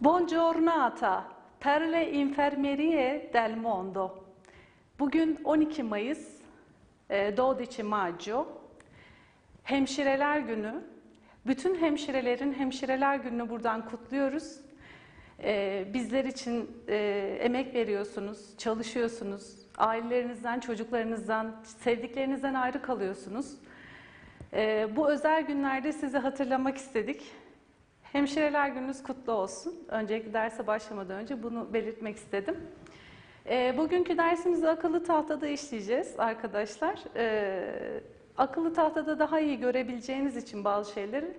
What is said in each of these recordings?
Buongiornata per le infermerie del mondo. Bugün 12 Mayıs, e, 12 Maggio. Hemşireler Günü. Bütün hemşirelerin Hemşireler Günü'nü buradan kutluyoruz. E, Bizler için e, emek veriyorsunuz, çalışıyorsunuz. Ailelerinizden, çocuklarınızdan, sevdiklerinizden ayrı kalıyorsunuz. E, Bu özel günlerde sizi hatırlamak istedik. Hemşireler gününüz kutlu olsun. Önceki derse başlamadan önce bunu belirtmek istedim. E, bugünkü dersimizi akıllı tahtada işleyeceğiz arkadaşlar. E, akıllı tahtada daha iyi görebileceğiniz için bazı şeyleri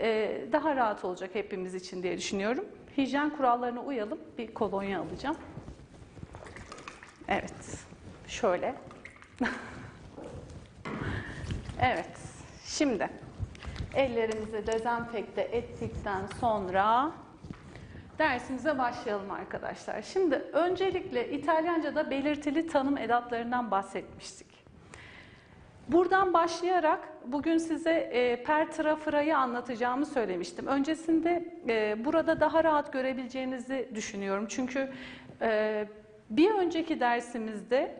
e, daha rahat olacak hepimiz için diye düşünüyorum. Hijyen kurallarına uyalım. Bir kolonya alacağım. Evet. Şöyle. evet. Şimdi ellerimizi dezenfekte ettikten sonra dersimize başlayalım arkadaşlar. Şimdi öncelikle İtalyanca'da belirtili tanım edatlarından bahsetmiştik. Buradan başlayarak bugün size e, per trafırayı anlatacağımı söylemiştim. Öncesinde e, burada daha rahat görebileceğinizi düşünüyorum. Çünkü e, bir önceki dersimizde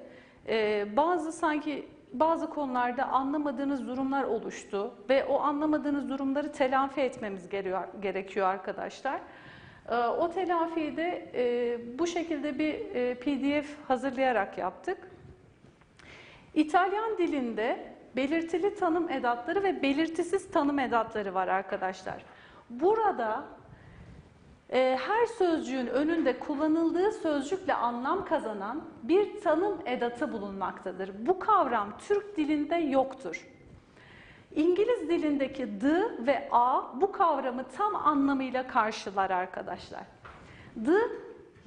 e, bazı sanki bazı konularda anlamadığınız durumlar oluştu ve o anlamadığınız durumları telafi etmemiz gerekiyor arkadaşlar. E, o telafiyi de e, bu şekilde bir e, PDF hazırlayarak yaptık. İtalyan dilinde belirtili tanım edatları ve belirtisiz tanım edatları var arkadaşlar. Burada her sözcüğün önünde kullanıldığı sözcükle anlam kazanan bir tanım edatı bulunmaktadır. Bu kavram Türk dilinde yoktur. İngiliz dilindeki the ve a bu kavramı tam anlamıyla karşılar arkadaşlar. The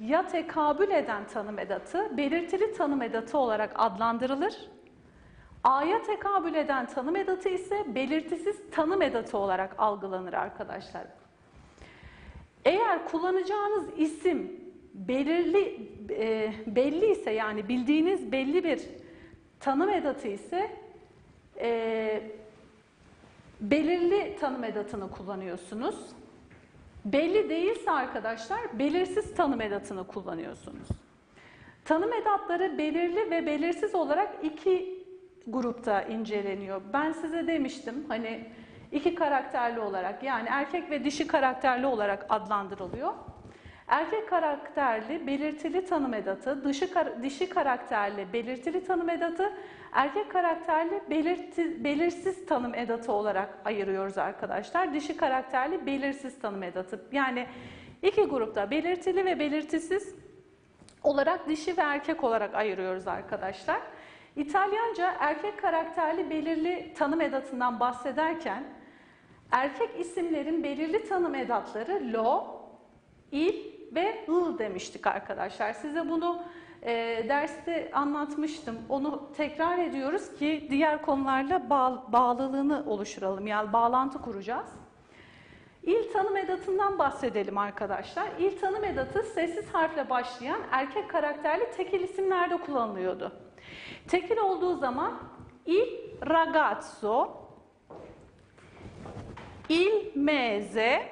ya tekabül eden tanım edatı belirtili tanım edatı olarak adlandırılır. A'ya tekabül eden tanım edatı ise belirtisiz tanım edatı olarak algılanır arkadaşlar. Eğer kullanacağınız isim belirli e, belli ise yani bildiğiniz belli bir tanım edatı ise e, belirli tanım edatını kullanıyorsunuz. Belli değilse arkadaşlar belirsiz tanım edatını kullanıyorsunuz. Tanım edatları belirli ve belirsiz olarak iki grupta inceleniyor. Ben size demiştim hani iki karakterli olarak yani erkek ve dişi karakterli olarak adlandırılıyor. Erkek karakterli belirtili tanım edatı, dişi, dişi karakterli belirtili tanım edatı, erkek karakterli belirti, belirsiz tanım edatı olarak ayırıyoruz arkadaşlar. Dişi karakterli belirsiz tanım edatı. Yani iki grupta belirtili ve belirtisiz olarak dişi ve erkek olarak ayırıyoruz arkadaşlar. İtalyanca erkek karakterli belirli tanım edatından bahsederken erkek isimlerin belirli tanım edatları lo, il ve ıl demiştik arkadaşlar. Size bunu e, derste anlatmıştım. Onu tekrar ediyoruz ki diğer konularla bağ, bağlılığını oluşturalım. Yani bağlantı kuracağız. İl tanım edatından bahsedelim arkadaşlar. İl tanım edatı sessiz harfle başlayan erkek karakterli tekil isimlerde kullanılıyordu. Tekil olduğu zaman il ragazzo, il mese,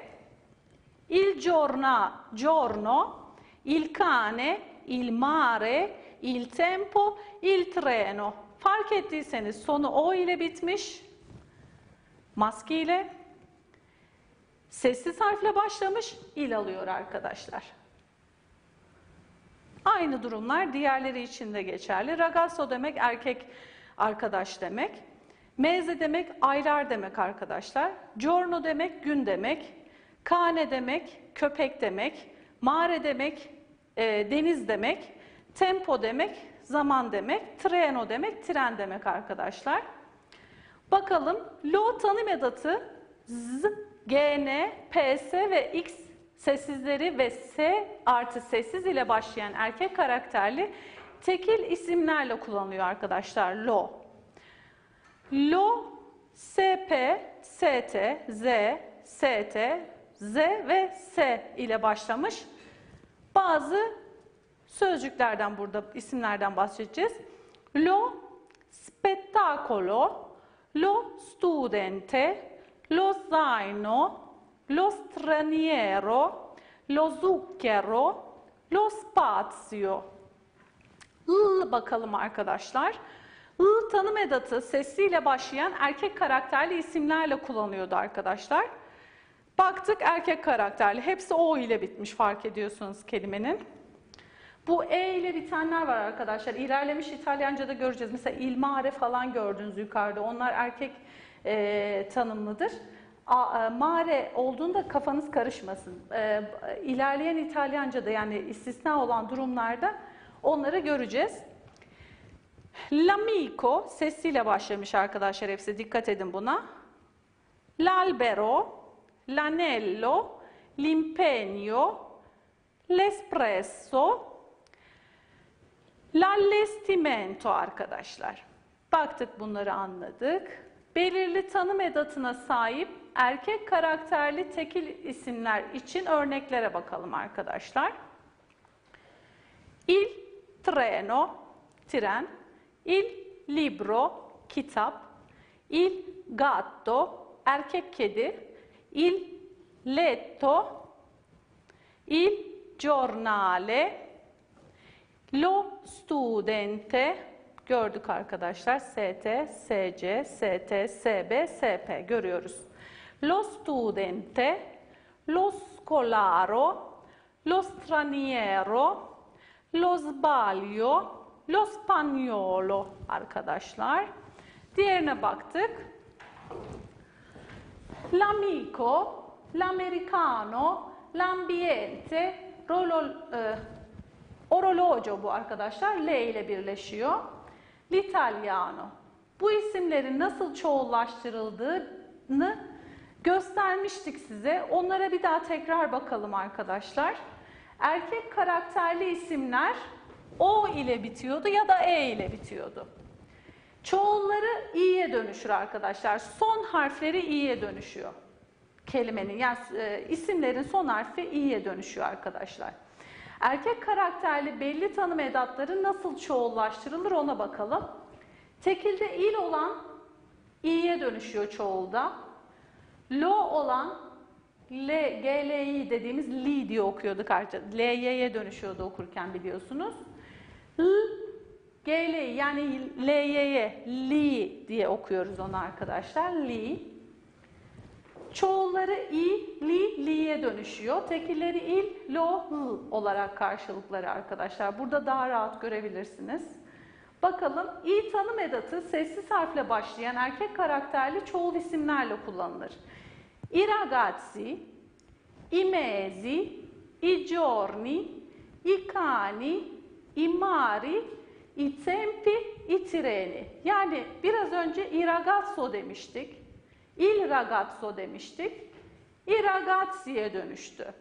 il giorna, giorno, il cane, il mare, il tempo, il treno. Fark ettiyseniz sonu o ile bitmiş, maske ile, sessiz harfle başlamış, il alıyor arkadaşlar. Aynı durumlar diğerleri için de geçerli. Ragazzo demek erkek arkadaş demek. Meze demek aylar demek arkadaşlar. Giorno demek gün demek. Kane demek köpek demek. Mare demek e, deniz demek. Tempo demek zaman demek. Treno demek tren demek arkadaşlar. Bakalım lo tanım edatı z, gn, ps ve x sessizleri ve S artı sessiz ile başlayan erkek karakterli tekil isimlerle kullanılıyor arkadaşlar. Lo. Lo, SP, ST, Z, ST, Z ve S ile başlamış. Bazı sözcüklerden burada isimlerden bahsedeceğiz. Lo spettacolo, lo studente, lo zaino, lo straniero, lo zucchero, lo spazio. I bakalım arkadaşlar. I tanım edatı sesiyle başlayan erkek karakterli isimlerle kullanıyordu arkadaşlar. Baktık erkek karakterli. Hepsi O ile bitmiş fark ediyorsunuz kelimenin. Bu E ile bitenler var arkadaşlar. İlerlemiş İtalyanca'da göreceğiz. Mesela il mare falan gördünüz yukarıda. Onlar erkek e, tanımlıdır. A, e, mare olduğunda kafanız karışmasın. E, ilerleyen İtalyanca'da yani istisna olan durumlarda onları göreceğiz. L'amico sesiyle başlamış arkadaşlar hepsi. Dikkat edin buna. L'albero, l'anello, l'impegno, l'espresso, l'allestimento arkadaşlar. Baktık bunları anladık. Belirli tanım edatına sahip erkek karakterli tekil isimler için örneklere bakalım arkadaşlar. Il treno, tren, il libro, kitap, il gatto, erkek kedi, il letto, il giornale, lo studente, gördük arkadaşlar, ST, SC, ST, SB, SP görüyoruz. Lo studente, lo scolaro, lo straniero, lo sbaglio, lo spagnolo arkadaşlar. Diğerine baktık. L'amico, l'americano, l'ambiente, rolo, e, orologio bu arkadaşlar. L ile birleşiyor. L'italiano. Bu isimlerin nasıl çoğullaştırıldığını göstermiştik size. Onlara bir daha tekrar bakalım arkadaşlar. Erkek karakterli isimler O ile bitiyordu ya da E ile bitiyordu. Çoğulları i'ye dönüşür arkadaşlar. Son harfleri i'ye dönüşüyor. Kelimenin yani e, isimlerin son harfi i'ye dönüşüyor arkadaşlar. Erkek karakterli belli tanım edatları nasıl çoğullaştırılır ona bakalım. Tekilde il olan i'ye dönüşüyor çoğulda. Lo olan L, GLI dediğimiz li diye okuyorduk artık. LY'ye dönüşüyordu okurken biliyorsunuz. L, GLI yani LY'ye li diye okuyoruz onu arkadaşlar. Li. Çoğulları i, li, li'ye dönüşüyor. Tekilleri il, lo, l olarak karşılıkları arkadaşlar. Burada daha rahat görebilirsiniz. Bakalım i tanım edatı sessiz harfle başlayan erkek karakterli çoğul isimlerle kullanılır. I ragazzi, i mesi, i giorni, i cani, i mari, i tempi, i treni. Yani biraz önce i ragazzo demiştik. Il ragazzo demiştik. I ragazzi'ye dönüştü.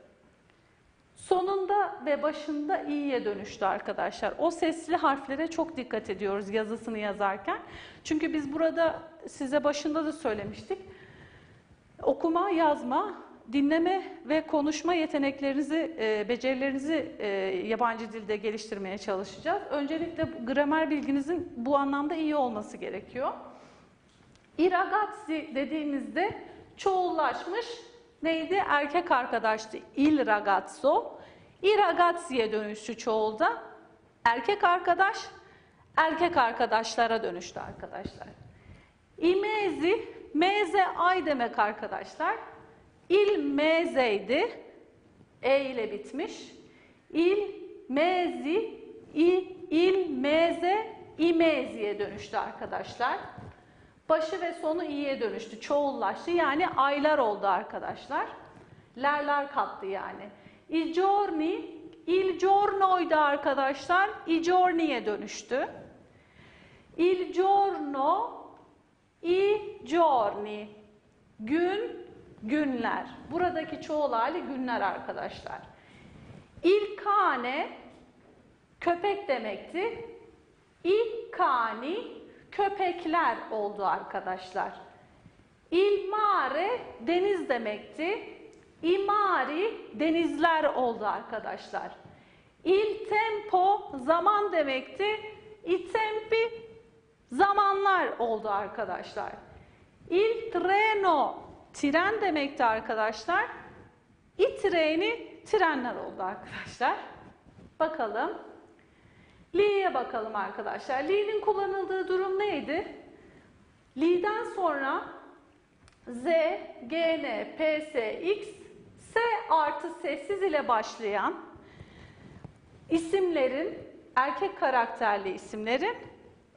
Sonunda ve başında i'ye dönüştü arkadaşlar. O sesli harflere çok dikkat ediyoruz yazısını yazarken. Çünkü biz burada size başında da söylemiştik. Okuma, yazma, dinleme ve konuşma yeteneklerinizi, e, becerilerinizi e, yabancı dilde geliştirmeye çalışacağız. Öncelikle gramer bilginizin bu anlamda iyi olması gerekiyor. I ragazzi dediğimizde çoğullaşmış neydi? Erkek arkadaştı. Il ragazzo. I ragazzi'ye dönüştü çoğulda. Erkek arkadaş, erkek arkadaşlara dönüştü arkadaşlar. I mezi, meze ay demek arkadaşlar. Il mezeydi. E ile bitmiş. Il mezi, i, il meze, imeziye dönüştü arkadaşlar. Başı ve sonu i'ye dönüştü. Çoğullaştı. Yani aylar oldu arkadaşlar. Lerler kattı yani. I giorni, il giorno'ydu arkadaşlar. I giorni'ye dönüştü. Il giorno, i giorni. Gün, günler. Buradaki çoğul hali günler arkadaşlar. Il cane, köpek demekti. I cani, köpekler oldu arkadaşlar. Il mare deniz demekti. I mari denizler oldu arkadaşlar. Il tempo zaman demekti. I tempi zamanlar oldu arkadaşlar. Il treno tren demekti arkadaşlar. İ treni trenler oldu arkadaşlar. Bakalım. Li'ye bakalım arkadaşlar. Li'nin kullanıldığı durum neydi? Li'den sonra Z, GN, PS, X, S artı sessiz ile başlayan isimlerin, erkek karakterli isimlerin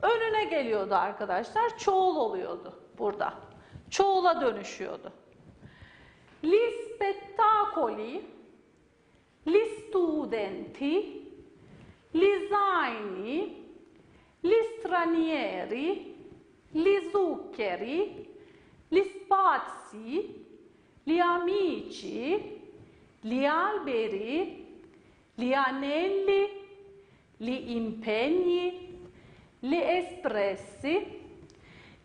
önüne geliyordu arkadaşlar. Çoğul oluyordu burada. Çoğula dönüşüyordu. Gli spettacoli, gli studenti, gli zaini, gli stranieri, gli zuccheri, gli spazi, gli amici, gli alberi, gli anelli, gli impegni, gli espressi,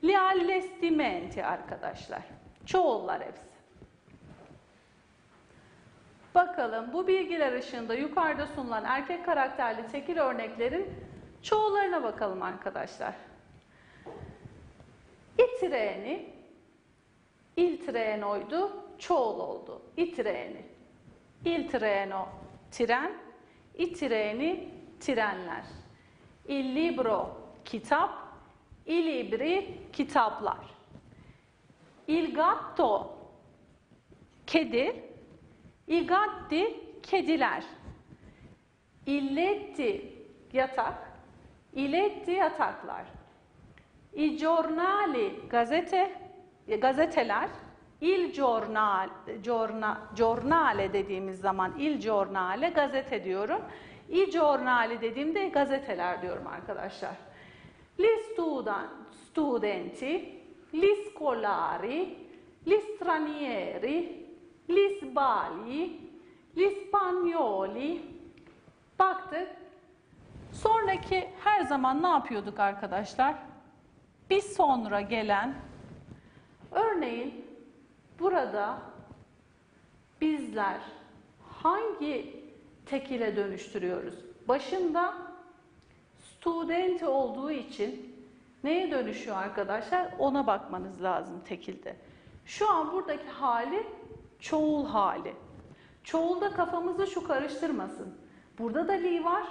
gli allestimenti arkadaşlar. Çoğullar hepsi. Bakalım bu bilgiler ışığında yukarıda sunulan erkek karakterli tekil örneklerin çoğullarına bakalım arkadaşlar. İtireğini, iltireğenoydu, çoğul oldu. İtireğini, iltireğeno, tren, itireğini, trenler. Il libro, kitap, i libri, kitaplar. Il gatto, kedi, i gatti, kediler. Illetti, yatak, iletti, yataklar. I giornali, gazete, gazeteler. Il giornal, giorna, giornale dediğimiz zaman il giornale, gazete diyorum. I giornali dediğimde gazeteler diyorum arkadaşlar. Gli studenti, gli scolari, gli stranieri, gli sbagli, gli spagnoli. Baktık. Sonraki her zaman ne yapıyorduk arkadaşlar? Bir sonra gelen, örneğin burada bizler hangi tekile dönüştürüyoruz? Başında studenti olduğu için neye dönüşüyor arkadaşlar? Ona bakmanız lazım tekilde. Şu an buradaki hali çoğul hali. Çoğulda kafamızı şu karıştırmasın. Burada da li var,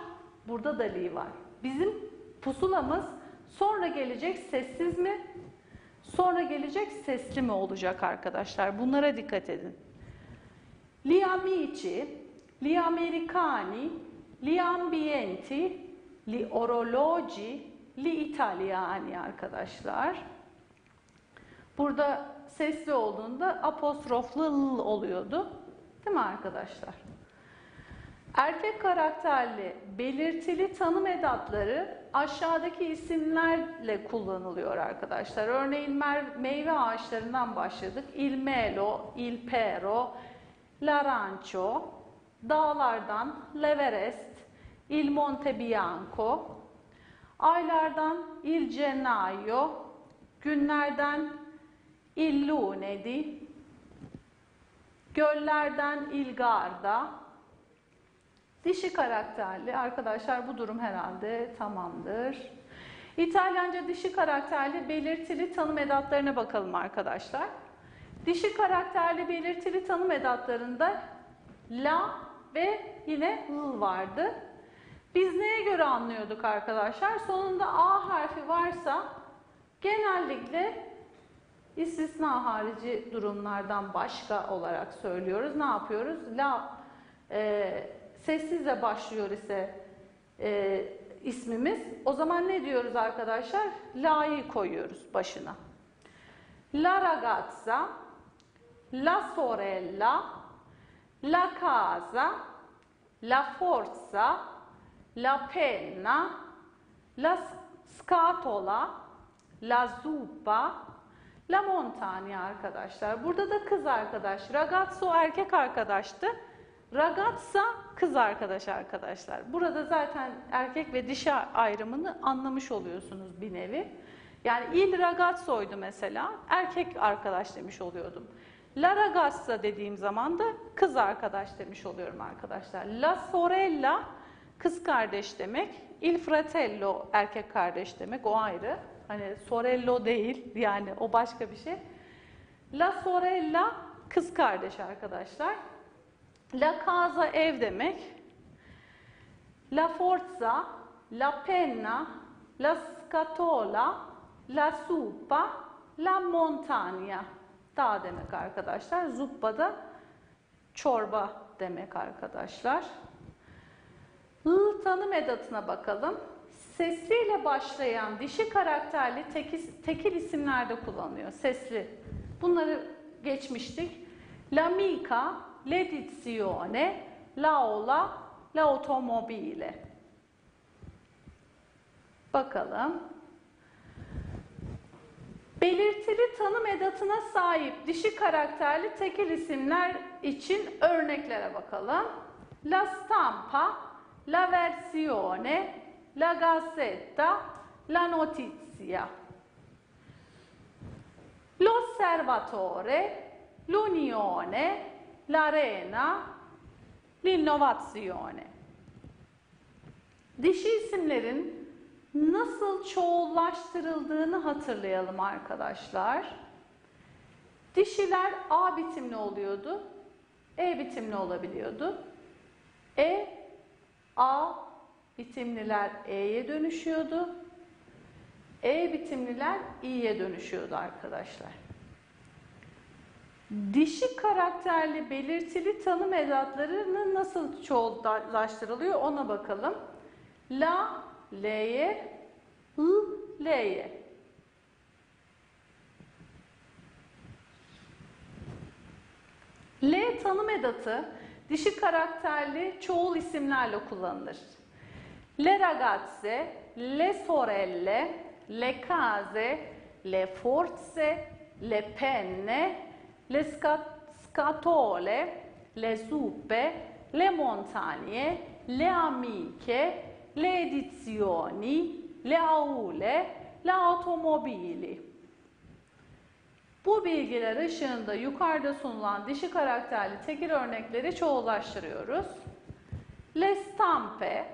burada da li var. Bizim pusulamız sonra gelecek sessiz mi, sonra gelecek sesli mi olacak arkadaşlar? Bunlara dikkat edin. Gli amici, gli americani, gli ambienti, gli orologi, gli italiani arkadaşlar. Burada sesli olduğunda apostroflu l oluyordu. Değil mi arkadaşlar? Erkek karakterli belirtili tanım edatları aşağıdaki isimlerle kullanılıyor arkadaşlar. Örneğin meyve ağaçlarından başladık. Il melo, il pero, l'arancio, dağlardan l'Everest, il Monte Bianco, aylardan il gennaio, günlerden il lunedi, göllerden il garda, Dişi karakterli. Arkadaşlar bu durum herhalde tamamdır. İtalyanca dişi karakterli belirtili tanım edatlarına bakalım arkadaşlar. Dişi karakterli belirtili tanım edatlarında la ve yine l vardı. Biz neye göre anlıyorduk arkadaşlar? Sonunda a harfi varsa genellikle istisna harici durumlardan başka olarak söylüyoruz. Ne yapıyoruz? La e, sessizle başlıyor ise e, ismimiz. O zaman ne diyoruz arkadaşlar? La'yı koyuyoruz başına. La ragazza, la sorella, la casa, la forza, la penna, la scatola, la zuppa, la montagna arkadaşlar. Burada da kız arkadaş. Ragazzo erkek arkadaştı. Ragazza kız arkadaş arkadaşlar. Burada zaten erkek ve dişi ayrımını anlamış oluyorsunuz bir nevi. Yani il ragazzo'ydu mesela. Erkek arkadaş demiş oluyordum. La ragazza dediğim zaman da kız arkadaş demiş oluyorum arkadaşlar. La sorella kız kardeş demek. Il fratello erkek kardeş demek. O ayrı. Hani sorello değil yani o başka bir şey. La sorella kız kardeş arkadaşlar. La casa ev demek. La forza, la penna, la scatola, la zuppa, la montagna. Dağ demek arkadaşlar. Zuppa da çorba demek arkadaşlar. I tanım edatına bakalım. Sesliyle başlayan dişi karakterli tekil, tekil isimlerde kullanılıyor. Sesli. Bunları geçmiştik. L'amica, l'edizione, l'aula, l'automobile. Bakalım. Belirtili tanım edatına sahip dişi karakterli tekil isimler için örneklere bakalım. La stampa, la versione, la gazzetta, la notizia. L'osservatore, l'unione, l'arena, l'innovazione. Dişi isimlerin nasıl çoğullaştırıldığını hatırlayalım arkadaşlar. Dişiler A bitimli oluyordu, E bitimli olabiliyordu. E, A bitimliler E'ye dönüşüyordu. E bitimliler İ'ye dönüşüyordu arkadaşlar. Dişi karakterli belirtili tanım edatlarının nasıl çoğullaştırılıyor ona bakalım. La, L'ye, I, L'ye. L tanım edatı dişi karakterli çoğul isimlerle kullanılır. Le ragazze, le sorelle, le case, le forze, le penne, le sca- scatole, le zuppe, le montagne, le amiche, le edizioni, le aule, le automobili. Bu bilgiler ışığında yukarıda sunulan dişi karakterli tekil örnekleri çoğullaştırıyoruz. Le stampe,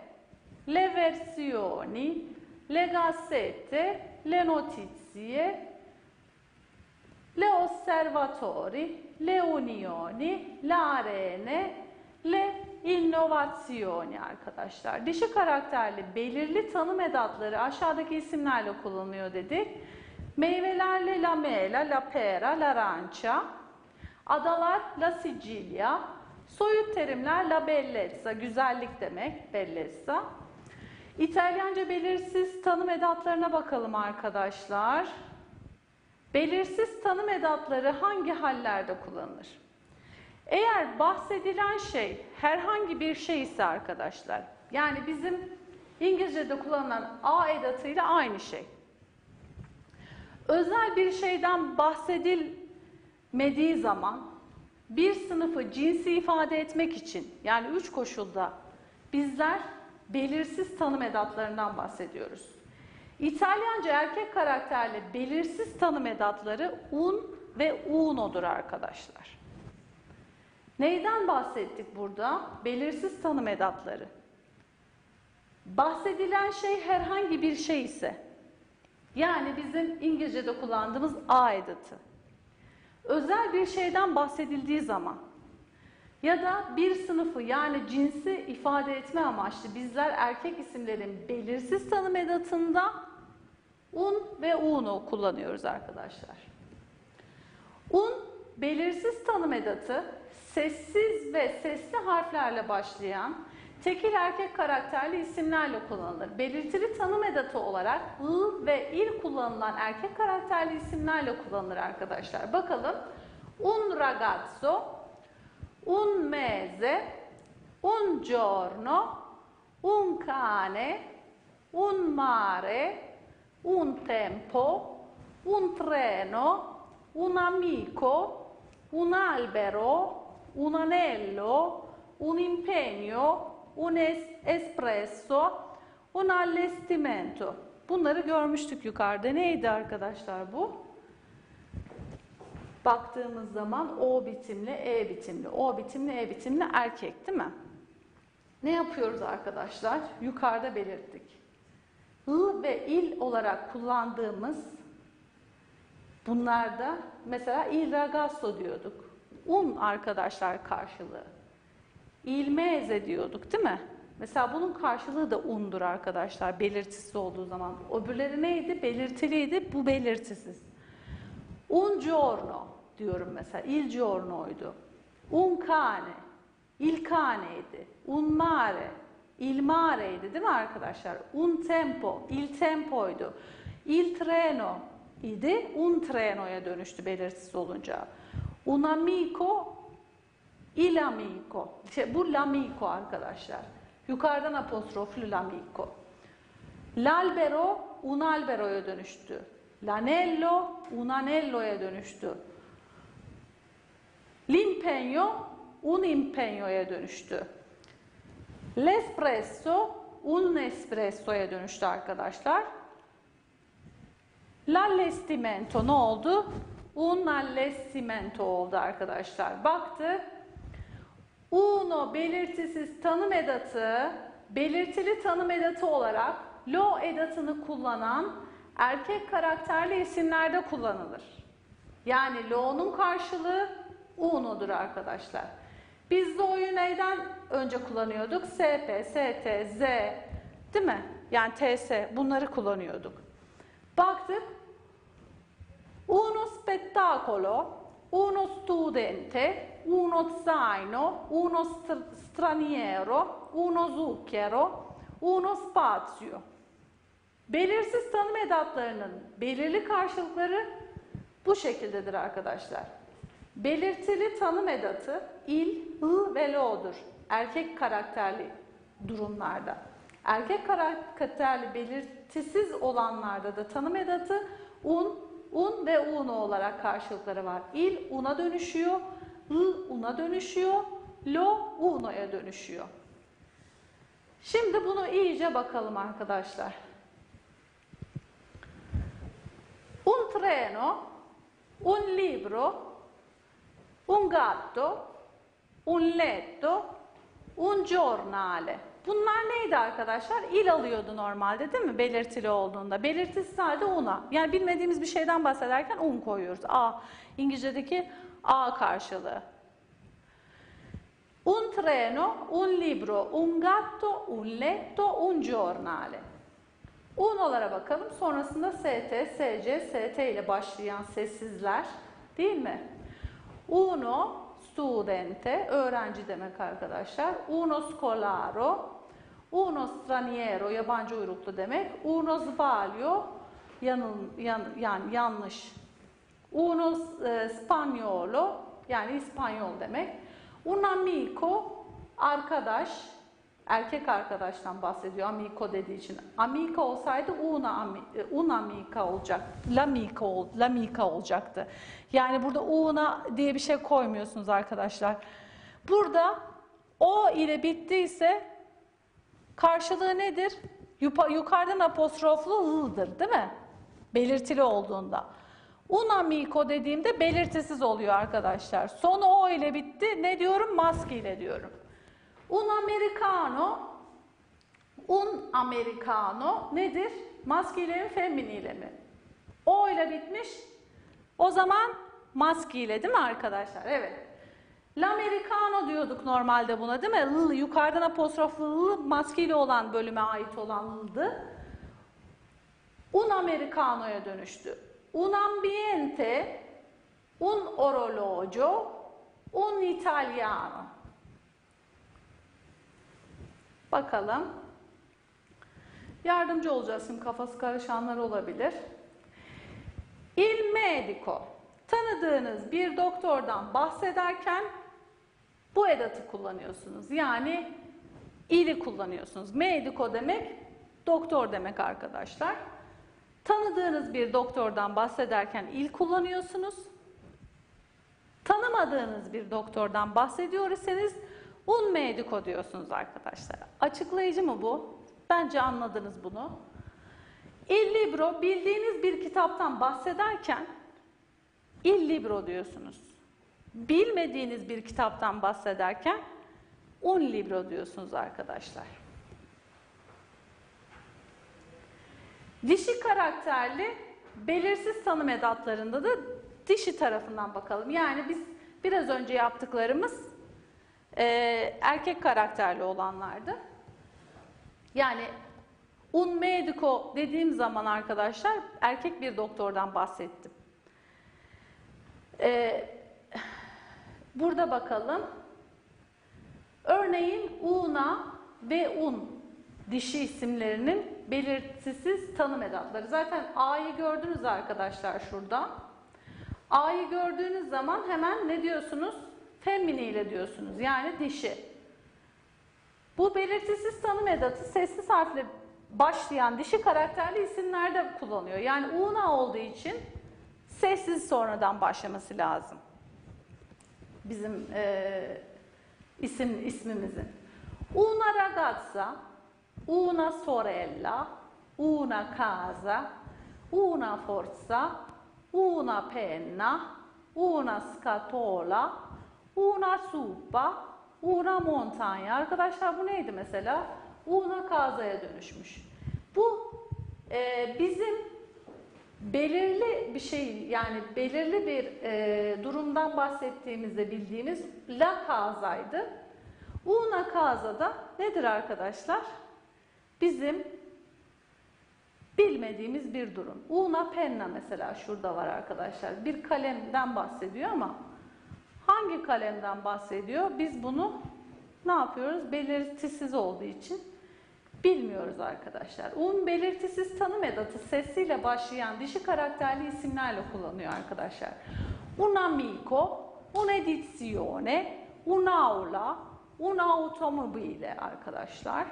le versioni, le gazzette, le notizie, le osservatori, le unioni, le arene, le innovazioni arkadaşlar. Dişi karakterli belirli tanım edatları aşağıdaki isimlerle kullanılıyor dedik. Meyvelerle la mela, la pera, la arancia. Adalar la Sicilya. Soyut terimler la bellezza, güzellik demek, bellezza. İtalyanca belirsiz tanım edatlarına bakalım arkadaşlar. Belirsiz tanım edatları hangi hallerde kullanılır? Eğer bahsedilen şey herhangi bir şey ise arkadaşlar, yani bizim İngilizce'de kullanılan A edatıyla aynı şey. Özel bir şeyden bahsedilmediği zaman bir sınıfı cinsi ifade etmek için yani üç koşulda bizler belirsiz tanım edatlarından bahsediyoruz. İtalyanca erkek karakterli belirsiz tanım edatları un ve uno'dur arkadaşlar. Neyden bahsettik burada? Belirsiz tanım edatları. Bahsedilen şey herhangi bir şey ise, yani bizim İngilizce'de kullandığımız A edatı. Özel bir şeyden bahsedildiği zaman ya da bir sınıfı yani cinsi ifade etme amaçlı bizler erkek isimlerin belirsiz tanım edatında un ve uno kullanıyoruz arkadaşlar. Un belirsiz tanım edatı sessiz ve sesli harflerle başlayan tekil erkek karakterli isimlerle kullanılır. Belirtili tanım edatı olarak ı ve il kullanılan erkek karakterli isimlerle kullanılır arkadaşlar. Bakalım. Un ragazzo, un mese, un giorno, un cane, un mare, un tempo, un treno, un amico, un albero, un anello, un impegno, un es- espresso, un allestimento. Bunları görmüştük yukarıda. Neydi arkadaşlar bu? Baktığımız zaman O bitimli, E bitimli, O bitimli, E bitimli erkek değil mi? Ne yapıyoruz arkadaşlar? Yukarıda belirttik. I ve il olarak kullandığımız bunlarda mesela il ragazzo diyorduk. Un arkadaşlar karşılığı. İl mese diyorduk değil mi? Mesela bunun karşılığı da undur arkadaşlar belirtisiz olduğu zaman. Öbürleri neydi? Belirtiliydi, bu belirtisiz. Un giorno diyorum mesela, il giorno'ydu. Un cane, il cane'ydi. Un mare, il mare'ydi değil mi arkadaşlar? Un tempo, il tempo'ydu. Il treno idi, un treno'ya dönüştü belirsiz olunca. Un amico, il amico. İşte bu l'amico arkadaşlar. Yukarıdan apostroflu l'amico. L'albero, un albero'ya dönüştü. L'anello, un anello'ya dönüştü. L'impegno, un impegno'ya dönüştü. L'espresso, un espresso'ya dönüştü arkadaşlar. L'allestimento ne oldu? Un allestimento oldu arkadaşlar. Baktı. Uno belirtisiz tanım edatı, belirtili tanım edatı olarak lo edatını kullanan erkek karakterli isimlerde kullanılır. Yani lo'nun karşılığı uno'dur arkadaşlar. Biz lo'yu neyden önce kullanıyorduk? SP, ST, Z değil mi? Yani TS bunları kullanıyorduk. Baktık. Uno spettacolo, uno studente, uno zaino, uno str- straniero, uno zucchero, uno spazio. Belirsiz tanım edatlarının belirli karşılıkları bu şekildedir arkadaşlar. Belirtili tanım edatı il, ı ve lo'dur. Erkek karakterli durumlarda. Erkek karakterli belirtisiz olanlarda da tanım edatı un, un ve uno olarak karşılıkları var. Il una dönüşüyor, ı una dönüşüyor, lo uno'ya dönüşüyor. Şimdi bunu iyice bakalım arkadaşlar. Un treno, un libro, un gatto, un letto, un giornale. Bunlar neydi arkadaşlar? İl alıyordu normalde değil mi? Belirtili olduğunda. Belirtisiz halde una. Yani bilmediğimiz bir şeyden bahsederken un koyuyoruz. A. İngilizce'deki A karşılığı. Un treno, un libro, un gatto, un letto, un giornale. Uno'lara bakalım. Sonrasında ST, SC, ST ile başlayan sessizler değil mi? Uno, studente, öğrenci demek arkadaşlar. Uno scolaro, uno straniero, yabancı uyruklu demek. Uno sbaglio, yanıl, yan, yani yanlış. Uno e, spagnolo, yani İspanyol demek. Un amico, arkadaş, erkek arkadaştan bahsediyor amico dediği için. Amica olsaydı una ami, un amica olacak. L'amica l'amica olacaktı. Yani burada una diye bir şey koymuyorsunuz arkadaşlar. Burada o ile bittiyse karşılığı nedir? Yupa- Yukarıdan apostroflu l'dır değil mi? Belirtili olduğunda. Un amico dediğimde belirtisiz oluyor arkadaşlar. Sonu o ile bitti. Ne diyorum? Maske ile diyorum. Un americano, un americano nedir? Maskile mi, feminiyle mi? O ile bitmiş. O zaman maskile değil mi arkadaşlar? Evet. L'americano diyorduk normalde buna değil mi? L, yukarıdan apostroflu L, maskeli olan bölüme ait olan L'dı. Un americano'ya dönüştü. Un ambiente, un orologio, un italiano. Bakalım. Yardımcı olacağız şimdi kafası karışanlar olabilir. Il medico. Tanıdığınız bir doktordan bahsederken bu edatı kullanıyorsunuz. Yani ili kullanıyorsunuz. Medico demek doktor demek arkadaşlar. Tanıdığınız bir doktordan bahsederken il kullanıyorsunuz. Tanımadığınız bir doktordan bahsediyor iseniz un medico diyorsunuz arkadaşlar. Açıklayıcı mı bu? Bence anladınız bunu. Il libro bildiğiniz bir kitaptan bahsederken il libro diyorsunuz. Bilmediğiniz bir kitaptan bahsederken un libro diyorsunuz arkadaşlar. Dişi karakterli belirsiz tanım edatlarında da dişi tarafından bakalım. Yani biz biraz önce yaptıklarımız e, erkek karakterli olanlardı. Yani un medico dediğim zaman arkadaşlar erkek bir doktordan bahsettim. E, burada bakalım. Örneğin una ve un dişi isimlerinin belirtisiz tanım edatları. Zaten A'yı gördünüz arkadaşlar şurada. A'yı gördüğünüz zaman hemen ne diyorsunuz? Femini ile diyorsunuz. Yani dişi. Bu belirtisiz tanım edatı sessiz harfle başlayan dişi karakterli isimlerde kullanıyor. Yani una olduğu için sessiz sonradan başlaması lazım. Bizim e, isim ismimizin. Una ragazza, una sorella, una casa, una forza, una penna, una scatola, una supa, una montagna. Arkadaşlar bu neydi mesela? Una casa'ya dönüşmüş. Bu e, bizim belirli bir şey yani belirli bir e, durumdan bahsettiğimizde bildiğimiz la casa'ydı. Una casa'da nedir arkadaşlar? Bizim bilmediğimiz bir durum. Una penna mesela şurada var arkadaşlar. Bir kalemden bahsediyor ama hangi kalemden bahsediyor? Biz bunu ne yapıyoruz? Belirtisiz olduğu için bilmiyoruz arkadaşlar. Un belirtisiz tanım edatı sesiyle başlayan dişi karakterli isimlerle kullanıyor arkadaşlar. Un amico, un'edizione, un'aula, un automobile arkadaşlar.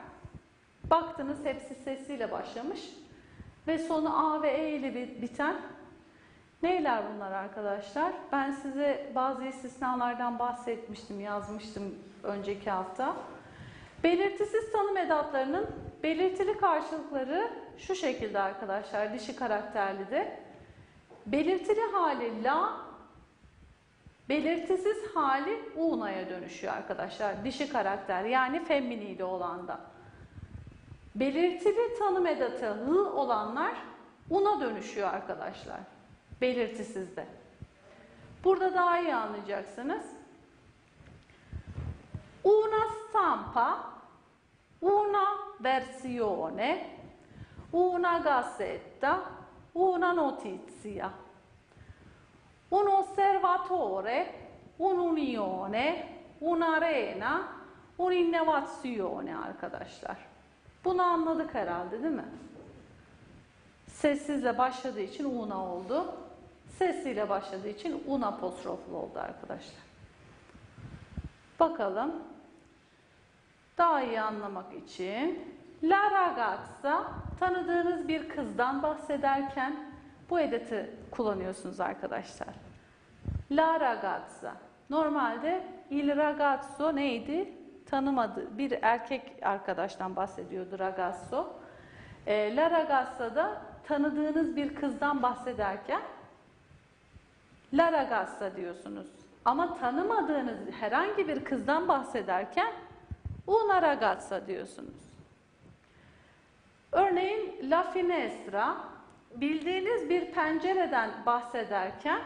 Baktınız hepsi sesiyle başlamış ve sonu A ve E ile biten neyler bunlar arkadaşlar? Ben size bazı istisnalardan bahsetmiştim, yazmıştım önceki hafta. Belirtisiz tanım edatlarının belirtili karşılıkları şu şekilde arkadaşlar, dişi karakterli de. Belirtili hali la, belirtisiz hali una'ya dönüşüyor arkadaşlar. Dişi karakter yani femminili olanda. Belirtili tanım edatı hı olanlar una dönüşüyor arkadaşlar. Belirtisizde. Burada daha iyi anlayacaksınız. Una stampa, una versione, una gazzetta, una notizia. Un osservatore, un'unione, un'arena, un'innovazione arkadaşlar. Bunu anladık herhalde değil mi? Sessizle başladığı için una oldu. Sessiyle başladığı için un apostroflu oldu arkadaşlar. Bakalım. Daha iyi anlamak için La ragazza tanıdığınız bir kızdan bahsederken bu edatı kullanıyorsunuz arkadaşlar. La ragazza. Normalde il ragazzo neydi? Tanımadı. Bir erkek arkadaştan bahsediyordu ragazzo. E, la ragazza da tanıdığınız bir kızdan bahsederken La ragazza diyorsunuz. Ama tanımadığınız herhangi bir kızdan bahsederken una ragazza diyorsunuz. Örneğin la finestra bildiğiniz bir pencereden bahsederken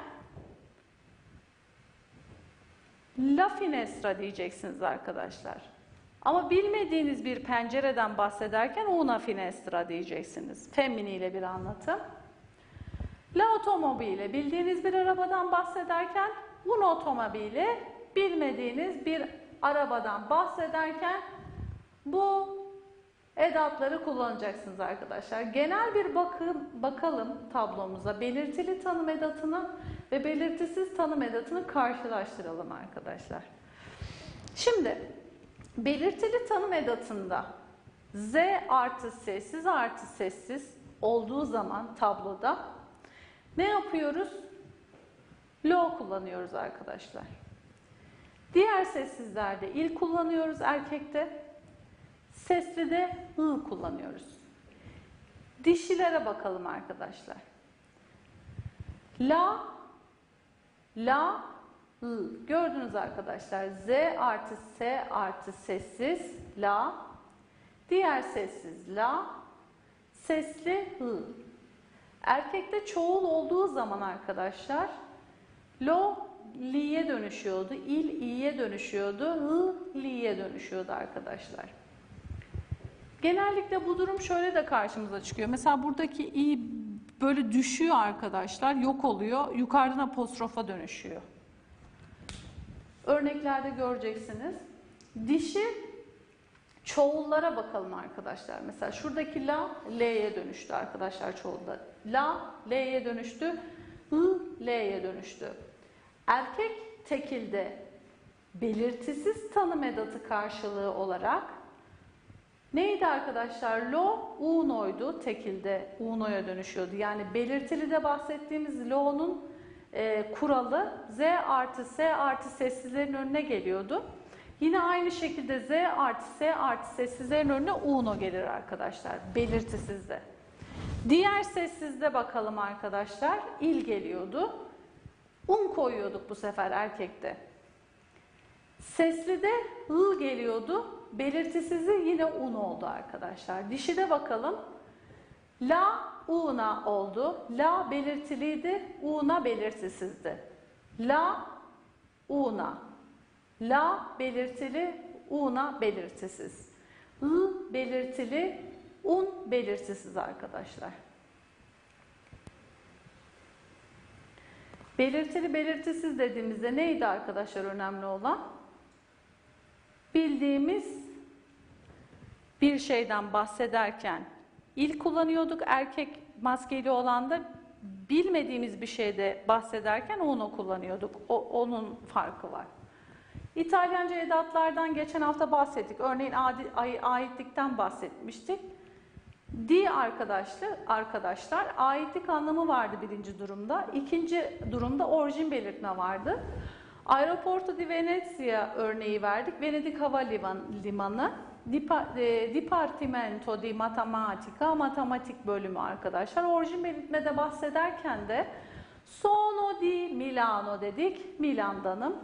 la finestra diyeceksiniz arkadaşlar. Ama bilmediğiniz bir pencereden bahsederken una finestra diyeceksiniz. Femini ile bir anlatım. La otomobile bildiğiniz bir arabadan bahsederken un otomobile bilmediğiniz bir arabadan bahsederken bu edatları kullanacaksınız arkadaşlar. Genel bir bakın, bakalım tablomuza belirtili tanım edatını ve belirtisiz tanım edatını karşılaştıralım arkadaşlar. Şimdi belirtili tanım edatında Z artı sessiz artı sessiz olduğu zaman tabloda ne yapıyoruz? Lo kullanıyoruz arkadaşlar. Diğer sessizlerde il kullanıyoruz erkekte. Sesli de ı kullanıyoruz. Dişilere bakalım arkadaşlar. La, la, ı. Gördünüz arkadaşlar. Z artı S artı sessiz la. Diğer sessiz la. Sesli hı. Erkekte çoğul olduğu zaman arkadaşlar lo li'ye dönüşüyordu. İl i'ye dönüşüyordu. Hı li'ye dönüşüyordu arkadaşlar. Genellikle bu durum şöyle de karşımıza çıkıyor. Mesela buradaki i böyle düşüyor arkadaşlar, yok oluyor. Yukarıdan apostrofa dönüşüyor. Örneklerde göreceksiniz. Dişi çoğullara bakalım arkadaşlar. Mesela şuradaki la l'ye dönüştü arkadaşlar çoğulda. La l'ye dönüştü. I l'ye dönüştü. Erkek tekilde belirtisiz tanım edatı karşılığı olarak neydi arkadaşlar? Lo uno'ydu. Tekilde uno'ya dönüşüyordu. Yani belirtili de bahsettiğimiz lo'nun e, kuralı z artı s artı sessizlerin önüne geliyordu. Yine aynı şekilde z artı s artı sessizlerin önüne uno gelir arkadaşlar. Belirtisizde. Diğer sessizde bakalım arkadaşlar. il geliyordu. Un koyuyorduk bu sefer erkekte. Seslide ı geliyordu. Belirtisizi yine un oldu arkadaşlar. Dişide bakalım. La una oldu. La belirtiliydi. Una belirtisizdi. La una. La belirtili, una belirtisiz. I belirtili, un belirtisiz arkadaşlar. Belirtili belirtisiz dediğimizde neydi arkadaşlar önemli olan? Bildiğimiz bir şeyden bahsederken il kullanıyorduk. Erkek maskeli olan da bilmediğimiz bir şeyde bahsederken onu kullanıyorduk. O, onun farkı var. İtalyanca edatlardan geçen hafta bahsettik. Örneğin adi, aitlikten bahsetmiştik. Di arkadaşlı, arkadaşlar aitlik anlamı vardı birinci durumda. İkinci durumda orijin belirtme vardı. Aeroporto di Venezia örneği verdik. Venedik Hava Limanı. Dipa, e, Dipartimento di Matematica, matematik bölümü arkadaşlar. Orijin belirtmede bahsederken de Sono di Milano dedik. Milan'danım.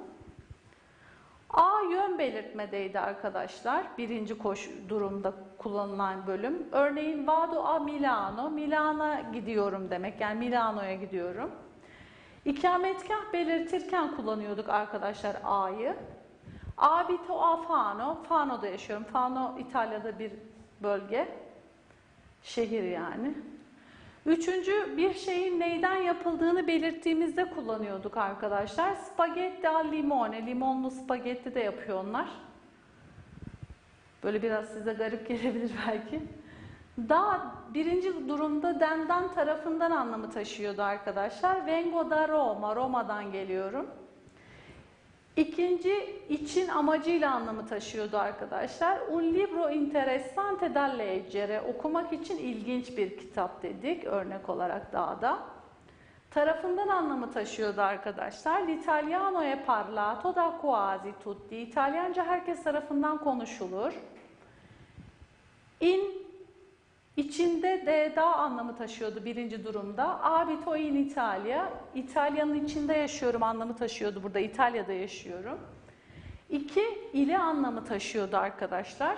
A yön belirtmedeydi arkadaşlar. Birinci koş durumda kullanılan bölüm. Örneğin vado a Milano, Milana gidiyorum demek. Yani Milano'ya gidiyorum. İkametgah belirtirken kullanıyorduk arkadaşlar A'yı. Abito a Fano, Fano'da yaşıyorum. Fano İtalya'da bir bölge. Şehir yani. Üçüncü bir şeyin neyden yapıldığını belirttiğimizde kullanıyorduk arkadaşlar. Spagetti al limone, limonlu spagetti de yapıyor onlar. Böyle biraz size garip gelebilir belki. Daha birinci durumda denden tarafından anlamı taşıyordu arkadaşlar. Vengo da Roma, Roma'dan geliyorum. İkinci için amacıyla anlamı taşıyordu arkadaşlar. Un libro interessante da leggere. Okumak için ilginç bir kitap dedik örnek olarak daha da. Tarafından anlamı taşıyordu arkadaşlar. L'italiano è parlato da quasi tutti. İtalyanca herkes tarafından konuşulur. In içinde de da anlamı taşıyordu birinci durumda. Abito in Italia. İtalya'nın içinde yaşıyorum anlamı taşıyordu burada. İtalya'da yaşıyorum. İki, ile anlamı taşıyordu arkadaşlar.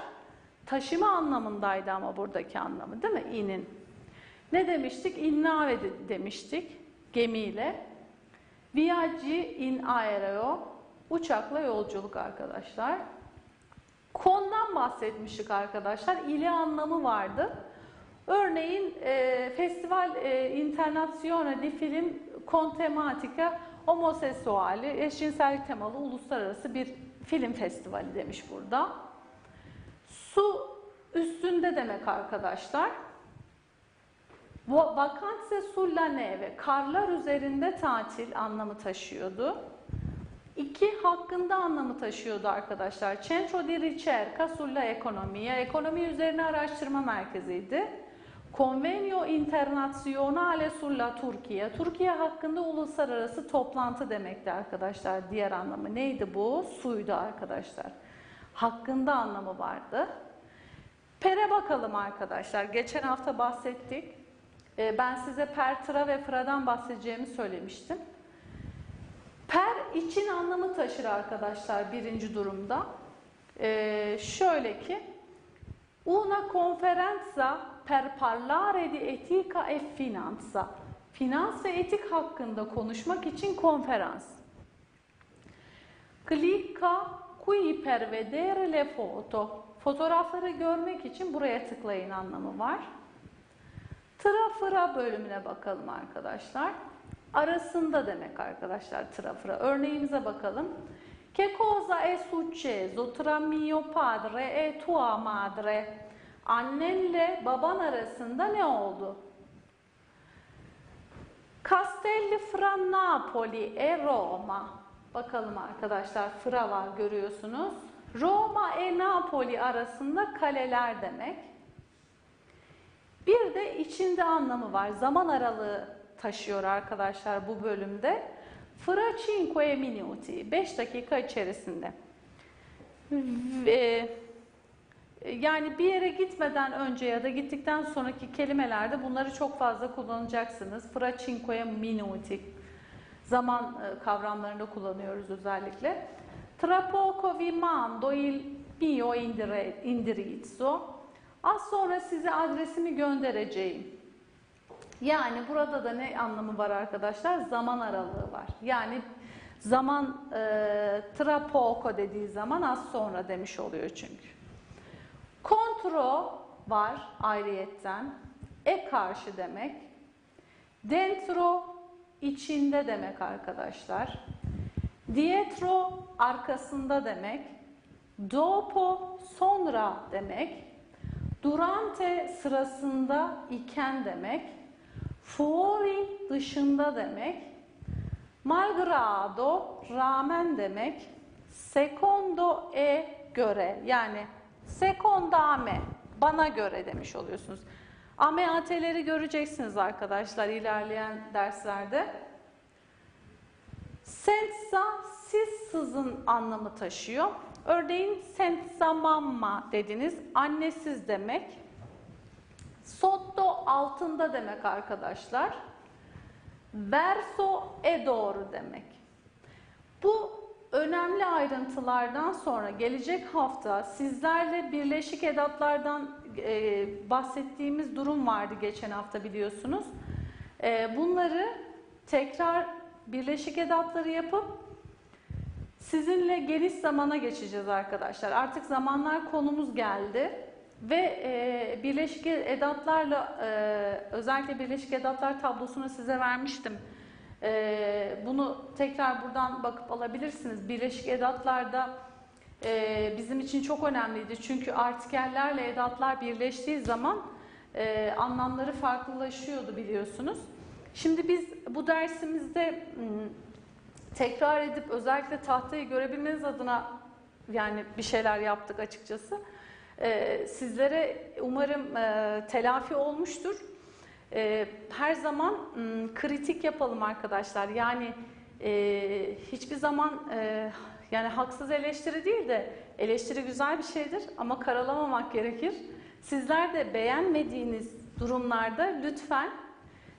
Taşıma anlamındaydı ama buradaki anlamı değil mi? İnin. Ne demiştik? İnnave demiştik gemiyle. Viaggi in aereo. Uçakla yolculuk arkadaşlar. Kondan bahsetmiştik arkadaşlar. İle anlamı vardı. Örneğin e, Festival e, Internazione di Film con tematica omosessuali, eşcinsellik temalı uluslararası bir film festivali demiş burada. Su üstünde demek arkadaşlar. Vacanze sulla neve, karlar üzerinde tatil anlamı taşıyordu. İki, hakkında anlamı taşıyordu arkadaşlar. Centro di ricerca sulla economia, ekonomi üzerine araştırma merkeziydi. Convenio Internazionale sulla Turkiye. Türkiye hakkında uluslararası toplantı demekti arkadaşlar. Diğer anlamı neydi bu? Suydu arkadaşlar. Hakkında anlamı vardı. Per'e bakalım arkadaşlar. Geçen hafta bahsettik. Ee, ben size per, tra ve fra'dan bahsedeceğimi söylemiştim. Per için anlamı taşır arkadaşlar birinci durumda. Ee, şöyle ki Una conferenza per parlare di etica e finanza. Finans ve etik hakkında konuşmak için konferans. Clicca qui per vedere le foto. Fotoğrafları görmek için buraya tıklayın anlamı var. Trafıra bölümüne bakalım arkadaşlar. Arasında demek arkadaşlar trafıra. Örneğimize bakalım. Che cosa è successo tra mio padre e tua madre? Annenle baban arasında ne oldu? Castelli fra Napoli e Roma. Bakalım arkadaşlar fra var görüyorsunuz. Roma e Napoli arasında kaleler demek. Bir de içinde anlamı var. Zaman aralığı taşıyor arkadaşlar bu bölümde. Fra cinque minuti. 5 dakika içerisinde. Ve, yani bir yere gitmeden önce ya da gittikten sonraki kelimelerde bunları çok fazla kullanacaksınız. Fra cinque minuti. Zaman e, kavramlarında kullanıyoruz özellikle. Tra poco vi mando il mio indirizzo. Az sonra size adresimi göndereceğim. Yani burada da ne anlamı var arkadaşlar? Zaman aralığı var. Yani zaman e, tra dediği zaman az sonra demiş oluyor çünkü. Kontro var ayrıyetten. E karşı demek. Dentro içinde demek arkadaşlar. Dietro arkasında demek. Dopo sonra demek. Durante sırasında iken demek. Fuori dışında demek. Malgrado rağmen demek. Secondo e göre yani secondo a me bana göre demiş oluyorsunuz. Ame ateleri göreceksiniz arkadaşlar ilerleyen derslerde. Senza sizsizin anlamı taşıyor. Örneğin senza mamma dediniz annesiz demek. Sotto altında demek arkadaşlar. Verso e doğru demek. Bu önemli ayrıntılardan sonra gelecek hafta sizlerle birleşik edatlardan e, bahsettiğimiz durum vardı geçen hafta biliyorsunuz. E, bunları tekrar birleşik edatları yapıp sizinle geniş zamana geçeceğiz arkadaşlar. Artık zamanlar konumuz geldi ve e, birleşik edatlarla e, özellikle birleşik edatlar tablosunu size vermiştim. E, bunu tekrar buradan bakıp alabilirsiniz. Birleşik edatlarda e, bizim için çok önemliydi çünkü artikellerle edatlar birleştiği zaman e, anlamları farklılaşıyordu biliyorsunuz. Şimdi biz bu dersimizde m, tekrar edip özellikle tahtayı görebilmeniz adına yani bir şeyler yaptık açıkçası. Ee, sizlere umarım e, telafi olmuştur. Ee, her zaman kritik yapalım arkadaşlar. Yani e, hiçbir zaman e, yani haksız eleştiri değil de eleştiri güzel bir şeydir ama karalamamak gerekir. Sizler de beğenmediğiniz durumlarda lütfen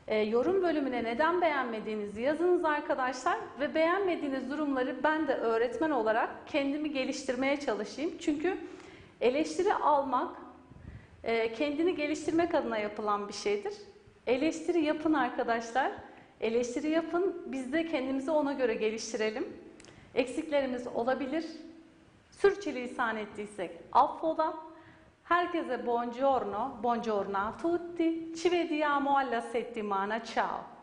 e, yorum bölümüne neden beğenmediğinizi yazınız arkadaşlar ve beğenmediğiniz durumları ben de öğretmen olarak kendimi geliştirmeye çalışayım. Çünkü eleştiri almak e, kendini geliştirmek adına yapılan bir şeydir. Eleştiri yapın arkadaşlar. Eleştiri yapın. Biz de kendimizi ona göre geliştirelim. Eksiklerimiz olabilir. Sürçülisan ettiysek affola. Herkese buongiorno, buongiorno a tutti. Ci vediamo alla settimana. Ciao.